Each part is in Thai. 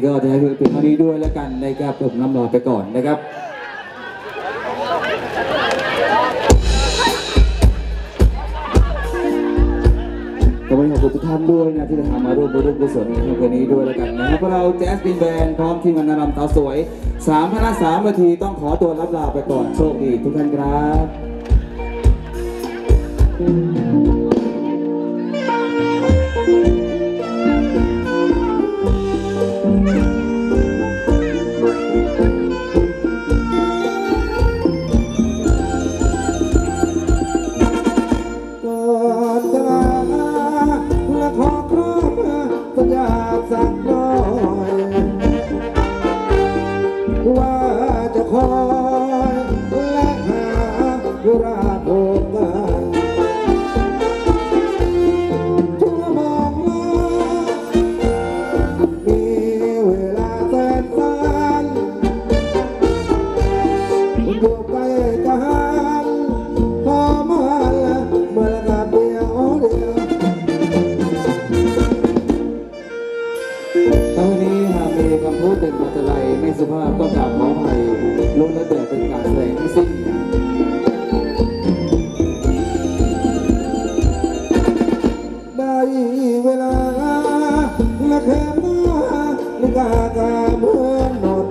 ี้ก็จะให้เพียงเท่านี้ด้วยแล้วกันนะครับผมน้ำลาไปก่อนนะครับขอบคุณทุกท่านด้วยนะที่จะทำมาร่วมร่วมกุศลในคืนนี้ด้วยแล้วกันนะคพวกเราแจ๊สบินแบนพร้อมทีมงานนำตาสวยสามพนักสามนาทีต้องขอตัวรับลาไปก่อนโชคดีทุกท่านครับ กากาเมื่อนนด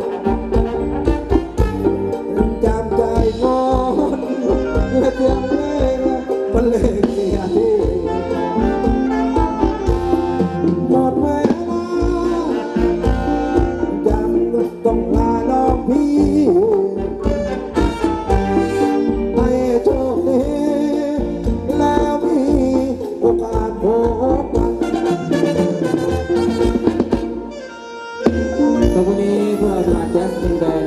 จำใจงอนและเตียงเลยมันเล่นเสียทีหมดเวลาจำต้องลาน้องพี่ใโชคดีแล้วมีโอกาสโผ 고맙습니다.